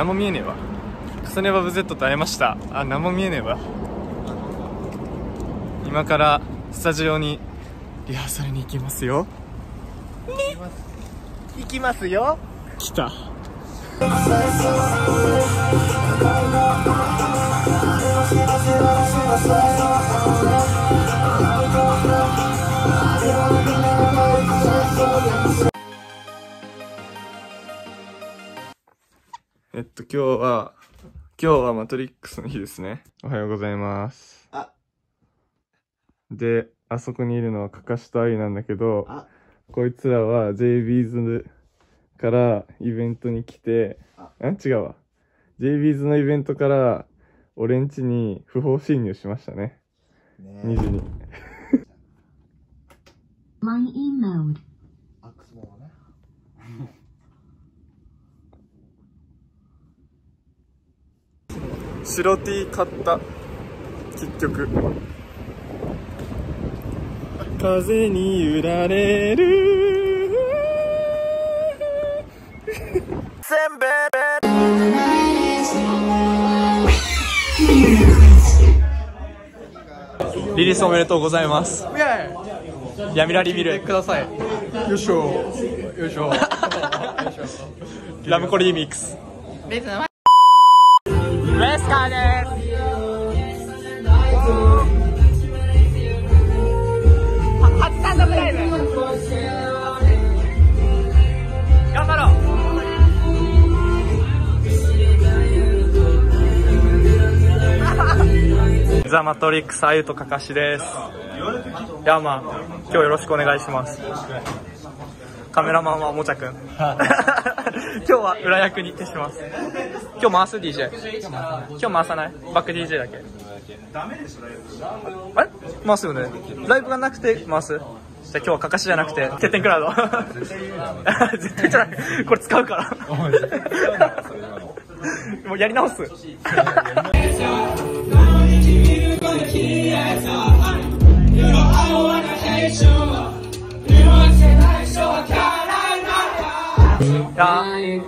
何も見えねえわ。クソネバブ Z と会えました。あ何も見えねえわ。今からスタジオにリハーサルに行きますよ。行きますよ。来たえっと今日は今日はマトリックスの日ですね。おはようございます。あ。であそこにいるのはかかしとあいなんだけどあ。こいつらは JB's からイベントに来てあ。ん違うわ。JB's のイベントから俺ん家に不法侵入しましたね。ね2時に。Line in mode. アックスモアね白 T 買った。結局。風に揺られる。リリースおめでとうございます。やみらり見るください。よいしょ。よいしょ。ラムコリーミックスザ・マトリックスあゆとかかしです。ヤーマン今日よろしくお願いします。カメラマンはもちゃくん。今日は裏役に徹します。今日回す DJ 今日回さない。バック DJ だけ。あれ回すよね。ライブがなくて回す？じゃあ今日はかかしじゃなくて欠点クラウド。絶対じゃな。いこれ使うから。もうやり直す。い や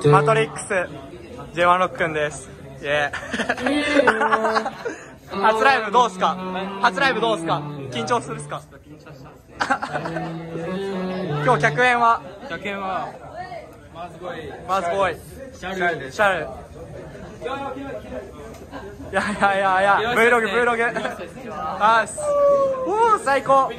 マトリックス J1 ロックくんですイエー初ライブどうすか初ライブどうすか緊張するっすか今日客演は客演はマーズボーイマーズボーイシャルシャルいやいやいやいや Vlog Vlog あ最高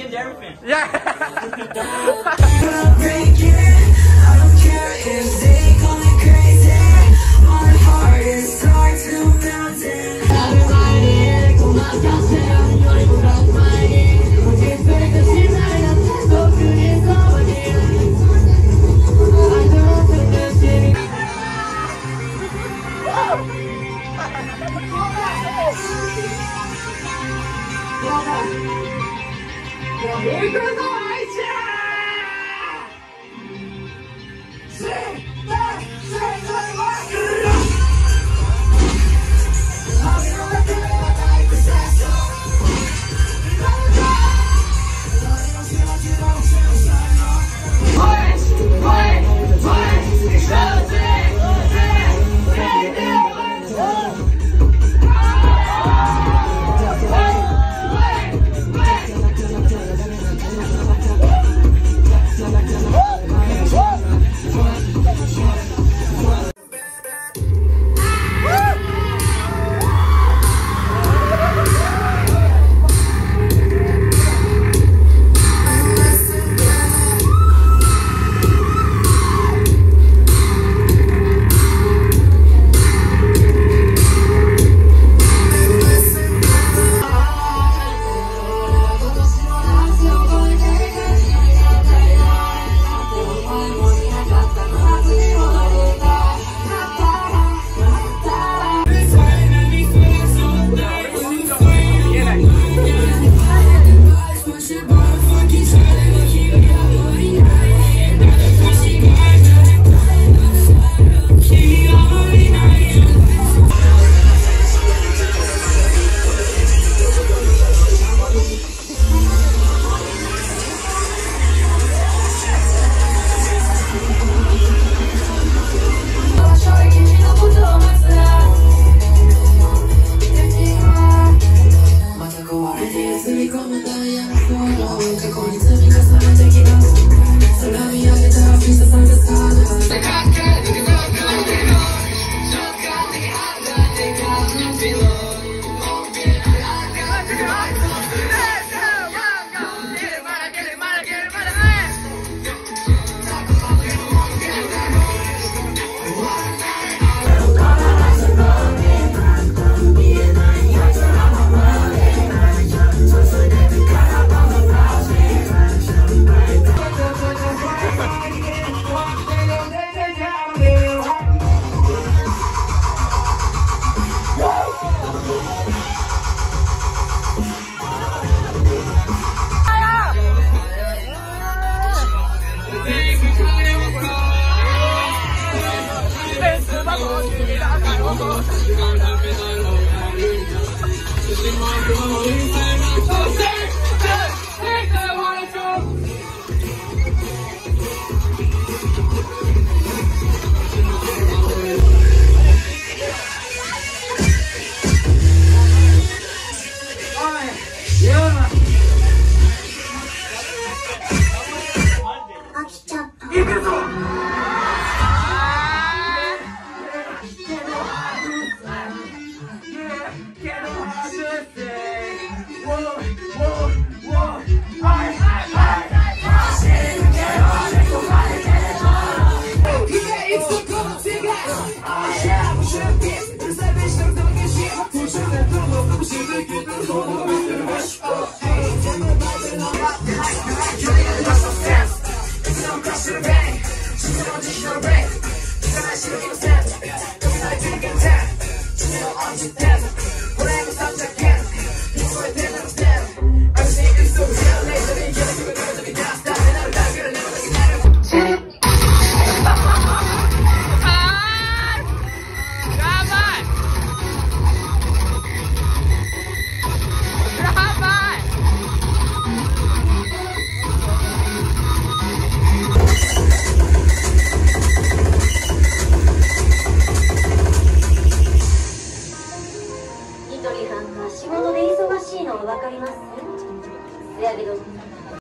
行くぞ